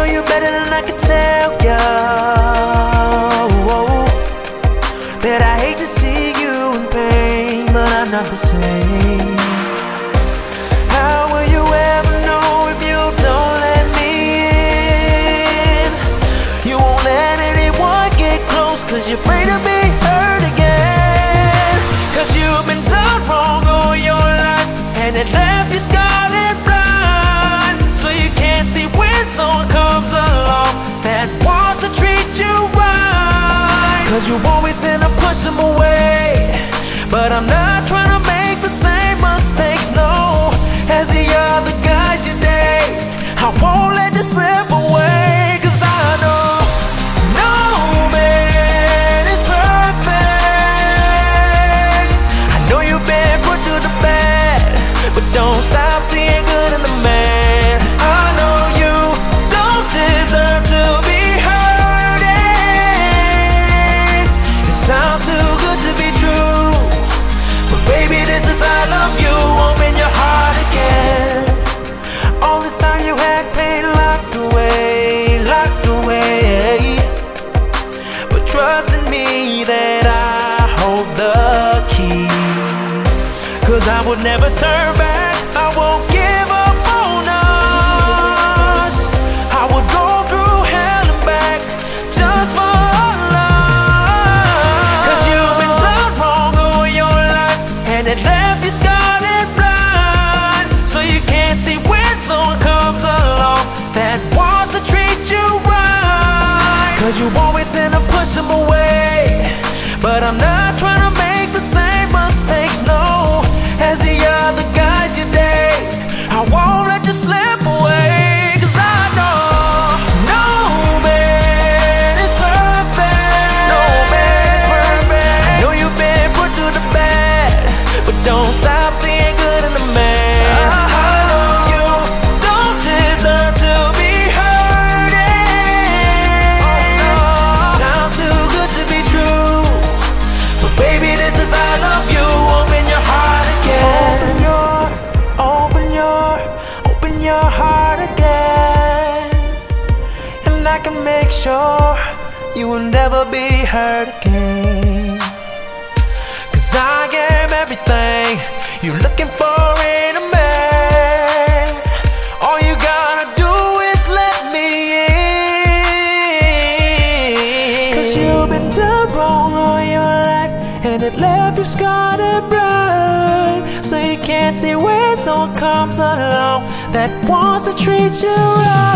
show you better than I can tell you That I hate to see you in pain But I'm not the same. How will you ever know if you don't let me in? You won't let anyone get close Cause you're afraid to be hurt again. Cause you've been done wrong all your life And it left you scarred and blind. So you can't see what's on Cause you always end up pushing them away. But I'm not trying to make Would never turn back. I won't give up on us. I would go through hell and back just for love. Cause you've been done wrong all your life, and it left you scarred and blind. So you can't see when someone comes along that wants to treat you right. Cause you always end pushing them away. But I'm not trying to make the same mistakes, no, as the other guys you date. I won't let you slip sure you will never be hurt again. Cause I am everything you're looking for in a man. All you gotta do is let me in. Cause you've been done wrong all your life, and it left you scarred and blind. So you can't see when someone comes along that wants to treat you right.